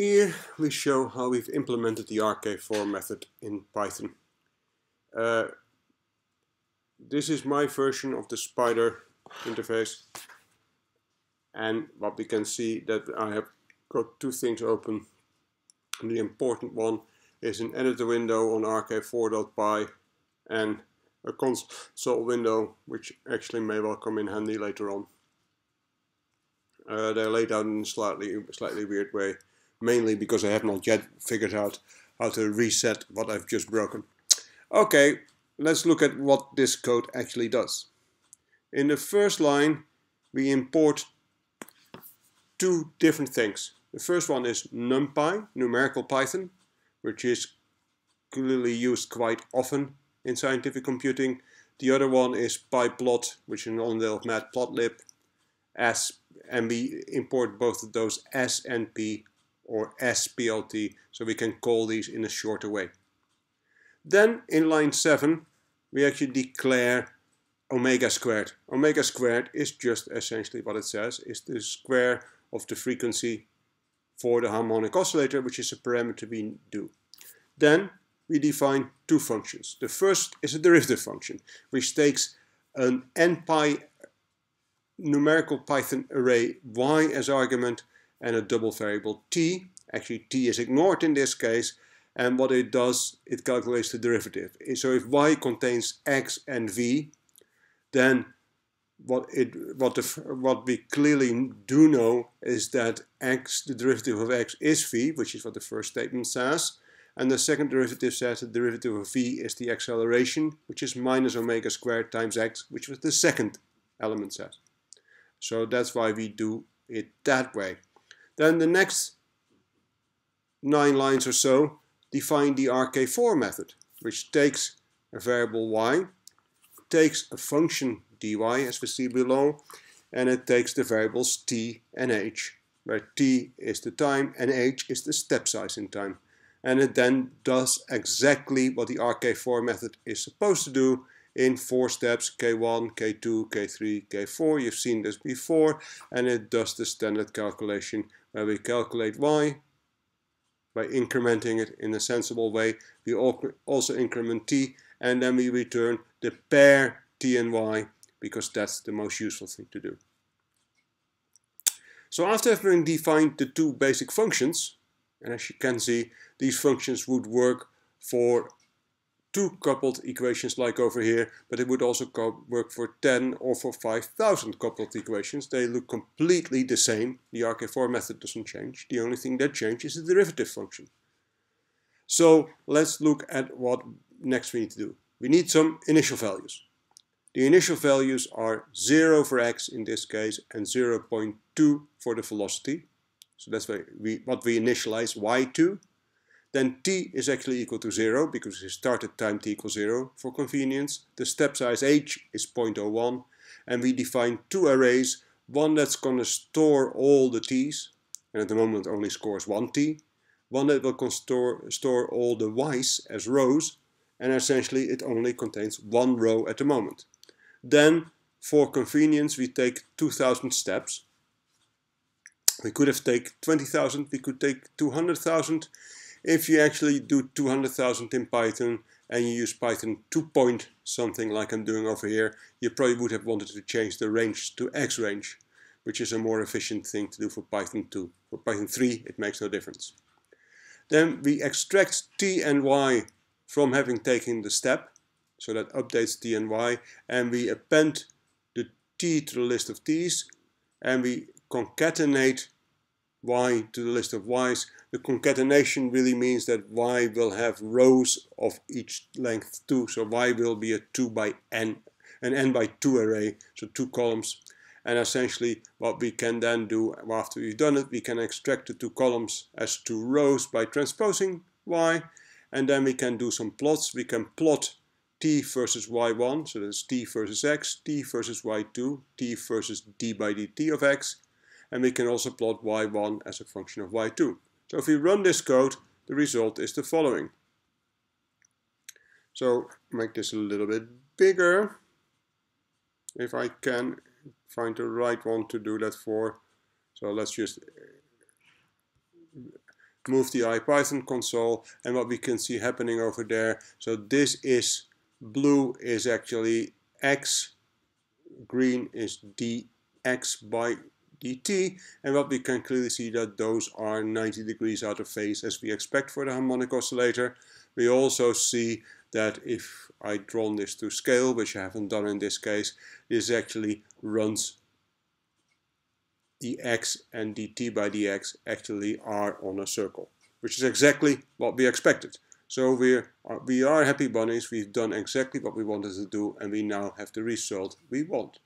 Here we show how we've implemented the RK4 method in Python. Uh, this is my version of the Spyder interface and what we can see that I have got two things open. The important one is an editor window on rk4.py and a console window which actually may well come in handy later on. Uh, they're laid out in a slightly, slightly weird way mainly because I have not yet figured out how to reset what I've just broken. Okay, let's look at what this code actually does. In the first line, we import two different things. The first one is NumPy, numerical Python, which is clearly used quite often in scientific computing. The other one is pyplot, which is an onderdeel of matplotlib, as, and we import both of those as NP or SPLT, so we can call these in a shorter way. Then in line 7, we actually declare omega squared. Omega squared is just essentially what it says, is the square of the frequency for the harmonic oscillator, which is a parameter we do. Then we define two functions. The first is a derivative function, which takes an npy numerical Python array y as argument and a double variable t. Actually, t is ignored in this case, and what it does, it calculates the derivative. So if y contains x and v, then what it what the what we clearly do know is that x, the derivative of x is v, which is what the first statement says. And the second derivative says the derivative of v is the acceleration, which is minus omega squared times x, which was the second element says. So that's why we do it that way. Then the next nine lines or so define the RK4 method, which takes a variable y, takes a function dy as we see below, and it takes the variables t and h, where t is the time and h is the step size in time. And it then does exactly what the RK4 method is supposed to do in four steps, K1, K2, K3, K4. You've seen this before, and it does the standard calculation where we calculate y by incrementing it in a sensible way. We also increment t and then we return the pair t and y because that's the most useful thing to do. So after having defined the two basic functions, and as you can see, these functions would work for two coupled equations like over here, but it would also work for 10 or for 5000 coupled equations. They look completely the same. The RK4 method doesn't change. The only thing that changes is the derivative function. So let's look at what next we need to do. We need some initial values. The initial values are 0 for x in this case and 0.2 for the velocity. So that's why we, what we initialize y to. Then t is actually equal to 0 because we started time t equals 0 for convenience. The step size h is 0.01 and we define two arrays, one that's going to store all the t's and at the moment only scores one t, one that will store, store all the y's as rows and essentially it only contains one row at the moment. Then for convenience we take 2000 steps. We could have taken 20,000, we could take 200,000 if you actually do 200,000 in Python and you use Python 2 point something like I'm doing over here, you probably would have wanted to change the range to xrange, which is a more efficient thing to do for Python 2. For Python 3, it makes no difference. Then we extract t and y from having taken the step, so that updates t and y, and we append the t to the list of t's, and we concatenate y to the list of y's. The concatenation really means that y will have rows of each length 2. So y will be a 2 by n, an n by 2 array, so two columns. And essentially what we can then do after we've done it, we can extract the two columns as two rows by transposing y. And then we can do some plots. We can plot t versus y1, so that's t versus x, t versus y2, t versus d by dt of x, and we can also plot y1 as a function of y2. So if we run this code, the result is the following. So make this a little bit bigger, if I can find the right one to do that for. So let's just move the IPython console and what we can see happening over there. So this is blue is actually x, green is dx by dt and what we can clearly see that those are 90 degrees out of phase as we expect for the harmonic oscillator. We also see that if I draw this to scale, which I haven't done in this case, this actually runs dx and dt by dx actually are on a circle, which is exactly what we expected. So we're, we are happy bunnies, we've done exactly what we wanted to do and we now have the result we want.